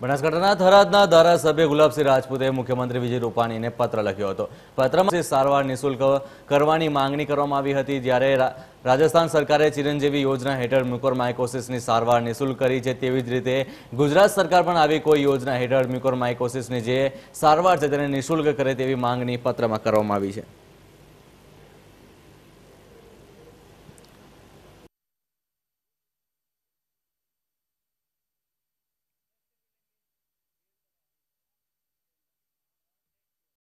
બનાસકાંઠાના થરાદના ધારાસભ્ય ગુલાબસિંહ રાજપૂતે મુખ્યમંત્રી વિજય રૂપાણીને પત્ર લખ્યો હતો. પત્રમાં સારવાર નિઃશુલ્ક કરવાની માંગણી કરવામાં આવી હતી જ્યારે રાજસ્થાન સરકારે ચિરંજીવી યોજના હેઠળ મ્યુકોરમાઇકોસિસની સારવાર નિઃશુલ્ક કરી છે તેવી જ રીતે ગુજરાત સરકાર પણ આવી કોઈ યોજના હેઠળ મ્યુકોરમાઇકોસિસની જે સારવાર છે તેને નિઃશુલ્ક કરે તેવી માંગણી પત્રમાં કરવામાં આવી છે.